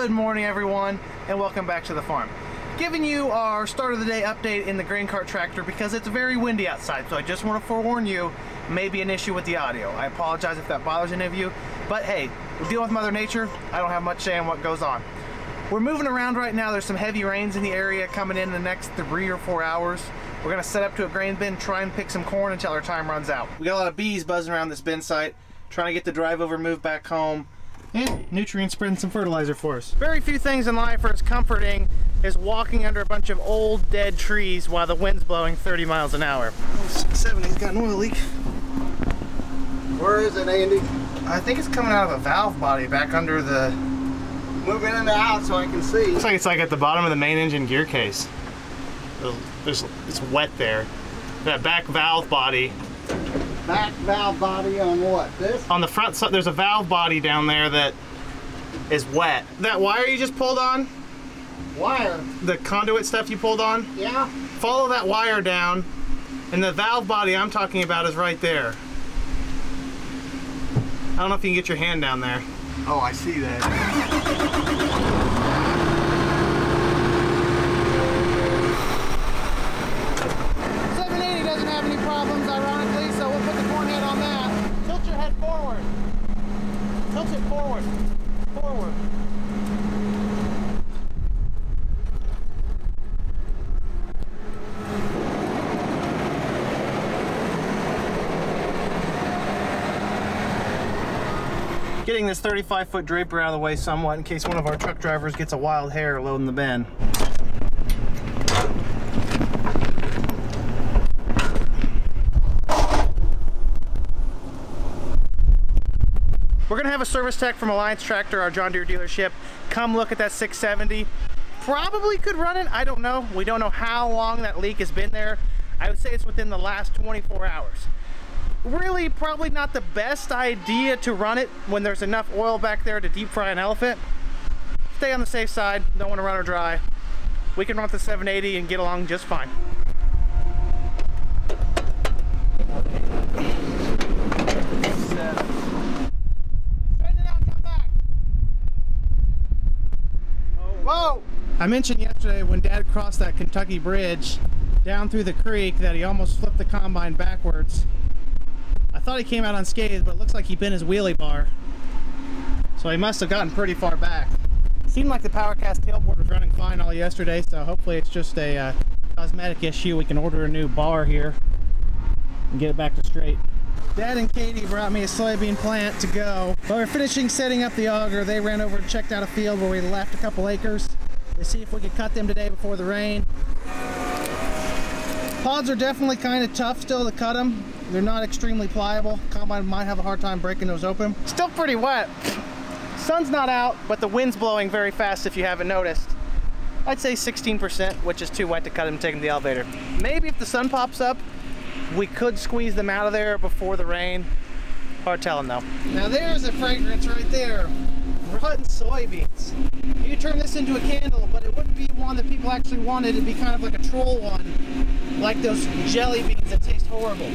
Good morning, everyone, and welcome back to the farm. Giving you our start of the day update in the grain cart tractor because it's very windy outside, so I just want to forewarn you, maybe an issue with the audio. I apologize if that bothers any of you, but hey, we deal with Mother Nature. I don't have much say in what goes on. We're moving around right now. There's some heavy rains in the area coming in the next three or four hours. We're gonna set up to a grain bin, try and pick some corn until our time runs out. We got a lot of bees buzzing around this bin site, trying to get the drive over moved back home, and nutrient spread and some fertilizer for us. Very few things in life are as comforting as walking under a bunch of old dead trees while the wind's blowing 30 miles an hour. Oh, 670's got an oil leak. Where is it, Andy? I think it's coming out of a valve body back under the... Move it in and out so I can see. Looks like it's like at the bottom of the main engine gear case. There's, it's wet there. That back valve body. Back valve body on what? This? On the front side, there's a valve body down there that is wet. That wire you just pulled on, Wire. the conduit stuff you pulled on, Yeah? follow that wire down, and the valve body I'm talking about is right there. I don't know if you can get your hand down there. Oh, I see that. Seven eighty doesn't have any problems, ironically, so we'll put the corn head on that. Tilt your head forward. Tilt it forward. Forward. Getting this 35 foot draper out of the way somewhat in case one of our truck drivers gets a wild hair loading the bin. We're gonna have a service tech from Alliance Tractor, our John Deere dealership, come look at that 670. Probably could run it, I don't know. We don't know how long that leak has been there. I would say it's within the last 24 hours. Really, probably not the best idea to run it when there's enough oil back there to deep fry an elephant. Stay on the safe side, don't wanna run her dry. We can run the 780 and get along just fine. Straighten it out and come back. Whoa! I mentioned yesterday when Dad crossed that Kentucky bridge down through the creek that he almost flipped the combine backwards. I thought he came out unscathed, but it looks like he bent his wheelie bar. So he must have gotten pretty far back. Seemed like the PowerCast tailboard was running fine all yesterday, so hopefully it's just a uh, cosmetic issue. We can order a new bar here and get it back to straight. Dad and Katie brought me a soybean plant to go. While we we're finishing setting up the auger, they ran over and checked out a field where we left a couple acres to see if we could cut them today before the rain. Pods are definitely kind of tough still to cut them. They're not extremely pliable. Combine might have a hard time breaking those open. Still pretty wet. Sun's not out, but the wind's blowing very fast if you haven't noticed. I'd say 16%, which is too wet to cut them and take them the elevator. Maybe if the sun pops up, we could squeeze them out of there before the rain. Hard telling though. Now there's a fragrance right there. Rotten soybeans. You turn this into a candle, but it wouldn't be one that people actually wanted. It'd be kind of like a troll one, like those jelly beans that taste horrible.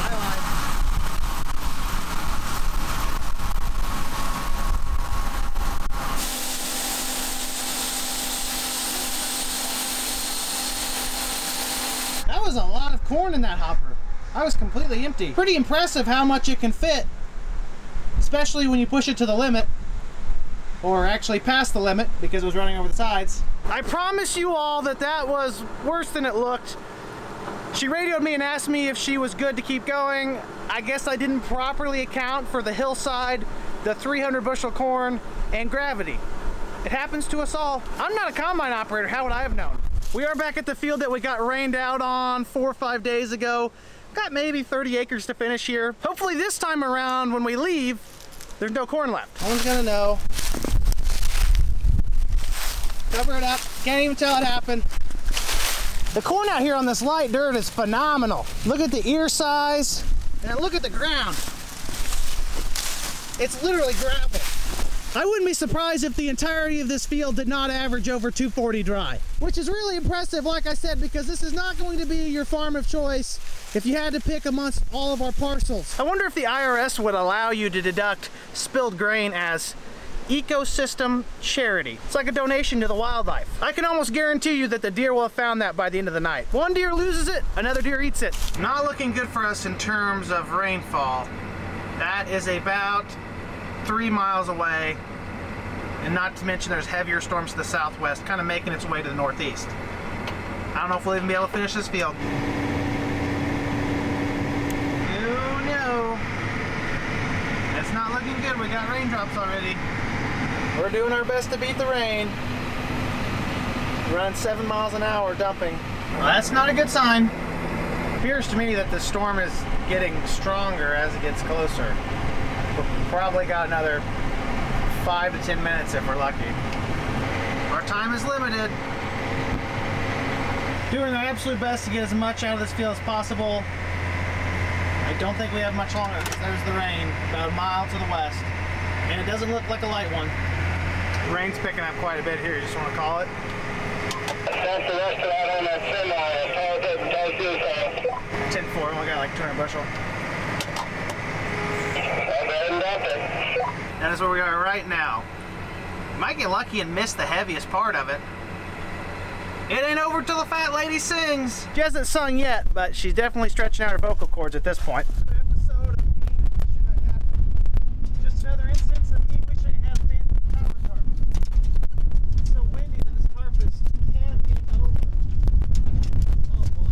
I lied. That was a lot of corn in that hopper. I was completely empty. Pretty impressive how much it can fit, especially when you push it to the limit, or actually past the limit because it was running over the sides. I promise you all that that was worse than it looked. She radioed me and asked me if she was good to keep going. I guess I didn't properly account for the hillside, the 300 bushel corn, and gravity. It happens to us all. I'm not a combine operator, how would I have known? We are back at the field that we got rained out on four or five days ago. Got maybe 30 acres to finish here. Hopefully this time around when we leave, there's no corn left. No one's gonna know. Cover it up, can't even tell it happened. The corn out here on this light dirt is phenomenal. Look at the ear size and look at the ground. It's literally gravel. I wouldn't be surprised if the entirety of this field did not average over 240 dry, which is really impressive, like I said, because this is not going to be your farm of choice if you had to pick amongst all of our parcels. I wonder if the IRS would allow you to deduct spilled grain as ecosystem charity. It's like a donation to the wildlife. I can almost guarantee you that the deer will have found that by the end of the night. One deer loses it, another deer eats it. Not looking good for us in terms of rainfall. That is about three miles away. And not to mention there's heavier storms to the southwest, kind of making its way to the northeast. I don't know if we'll even be able to finish this field. No, no. It's not looking good. We got raindrops already. We're doing our best to beat the rain. Running seven miles an hour dumping. Well, that's not a good sign. appears to me that the storm is getting stronger as it gets closer. We've probably got another five to ten minutes if we're lucky. Our time is limited. Doing our absolute best to get as much out of this field as possible. I don't think we have much longer. There's the rain, about a mile to the west. And it doesn't look like a light one. The rain's picking up quite a bit here, you just want to call it? That's the rest of that on that semi. I told it, told you so. 10 4, only got like 200 bushel. And then nothing. That is where we are right now. Might get lucky and miss the heaviest part of it. It ain't over till the fat lady sings. She hasn't sung yet, but she's definitely stretching out her vocal cords at this point. Just another instance of me wishing I had a fancy power tarp. It's so windy that this tarp is canting over. Boy.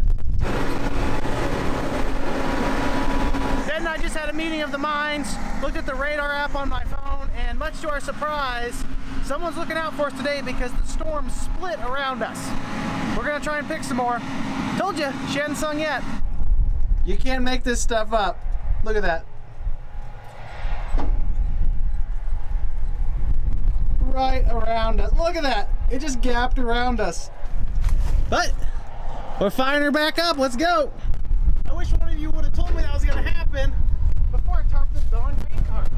Ted and I just had a meeting of the minds, looked at the radar app on my phone, and much to our surprise, someone's looking out for us today because the storm split around us. We're gonna try and pick some more. Told you, she hadn't sung yet. You can't make this stuff up. Look at that. Right around us. Look at that. It just gapped around us. But we're firing her back up. Let's go. I wish one of you would have told me that was to happen before I tarped this darn green cart.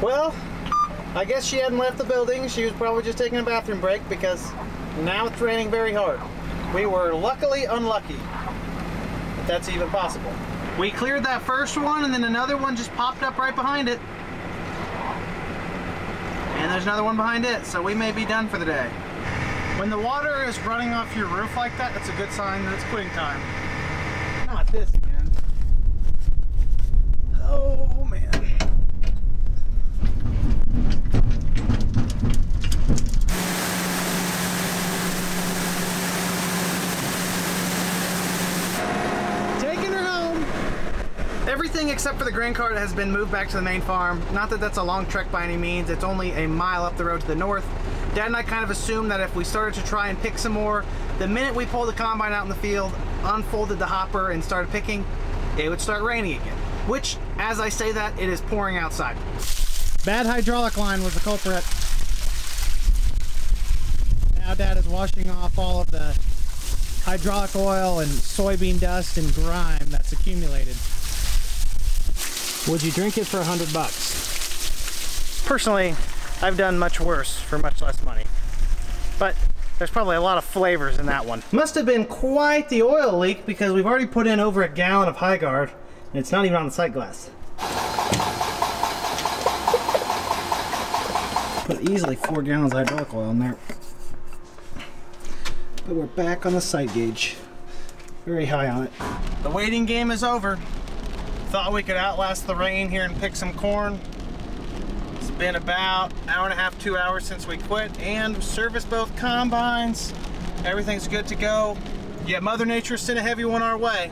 Well, I guess she hadn't left the building. She was probably just taking a bathroom break because now it's raining very hard. We were luckily unlucky, if that's even possible. We cleared that first one and then another one just popped up right behind it. And there's another one behind it, so we may be done for the day. When the water is running off your roof like that, that's a good sign that it's quitting time. Not this again. Oh man. Taking her home. Everything except for the grain cart has been moved back to the main farm. Not that that's a long trek by any means. It's only a mile up the road to the north. Dad and I kind of assumed that if we started to try and pick some more, the minute we pulled the combine out in the field, unfolded the hopper and started picking, it would start raining again. Which, as I say that, it is pouring outside. Bad hydraulic line was the culprit. Now Dad is washing off all of the hydraulic oil and soybean dust and grime that's accumulated. Would you drink it for a hundred bucks? Personally, I've done much worse for much less money. But there's probably a lot of flavors in that one. Must have been quite the oil leak because we've already put in over a gallon of Hy-Gard and it's not even on the sight glass. Put easily four gallons of hydraulic oil in there. But we're back on the sight gauge. Very high on it. The waiting game is over. Thought we could outlast the rain here and pick some corn. It's been about hour and a half, two hours since we quit and serviced both combines. Everything's good to go. Yet Mother Nature sent a heavy one our way.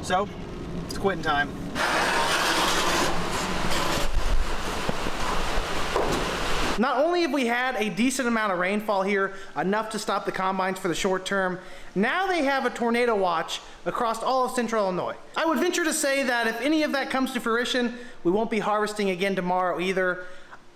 So, it's quitting time. Not only have we had a decent amount of rainfall here, enough to stop the combines for the short term, now they have a tornado watch across all of central Illinois. I would venture to say that if any of that comes to fruition, we won't be harvesting again tomorrow either.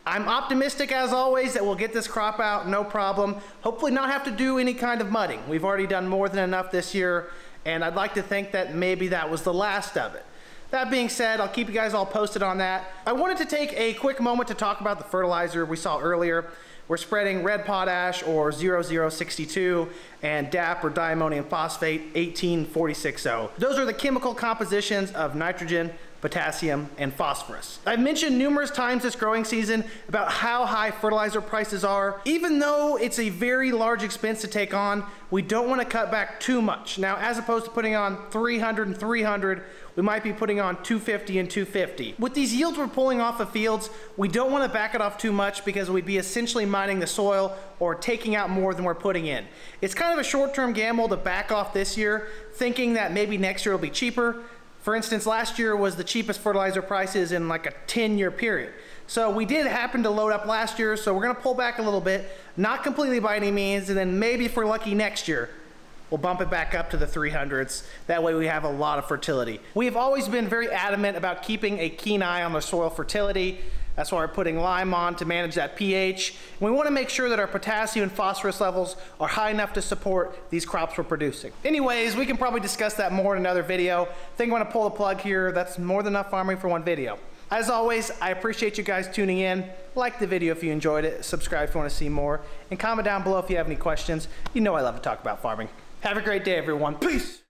I'm optimistic as always that we'll get this crop out, no problem. Hopefully not have to do any kind of mudding. We've already done more than enough this year, and I'd like to think that maybe that was the last of it. That being said, I'll keep you guys all posted on that. I wanted to take a quick moment to talk about the fertilizer we saw earlier. We're spreading red potash or 0062 and DAP or diammonium phosphate 18460. Those are the chemical compositions of nitrogen, potassium, and phosphorus. I've mentioned numerous times this growing season about how high fertilizer prices are. Even though it's a very large expense to take on, we don't want to cut back too much. Now, as opposed to putting on 300 and 300, we might be putting on 250 and 250. With these yields we're pulling off of fields, we don't want to back it off too much because we'd be essentially mining the soil or taking out more than we're putting in. It's kind of a short-term gamble to back off this year, thinking that maybe next year will be cheaper. For instance, last year was the cheapest fertilizer prices in like a 10 year period. So we did happen to load up last year, so we're gonna pull back a little bit, not completely by any means, and then maybe if we're lucky next year, We'll bump it back up to the 300s. That way we have a lot of fertility. We have always been very adamant about keeping a keen eye on the soil fertility. That's why we're putting lime on to manage that pH. And we wanna make sure that our potassium and phosphorus levels are high enough to support these crops we're producing. Anyways, we can probably discuss that more in another video. I think I'm gonna pull the plug here. That's more than enough farming for one video. As always, I appreciate you guys tuning in. Like the video if you enjoyed it, subscribe if you wanna see more, and comment down below if you have any questions. You know I love to talk about farming. Have a great day, everyone. Peace.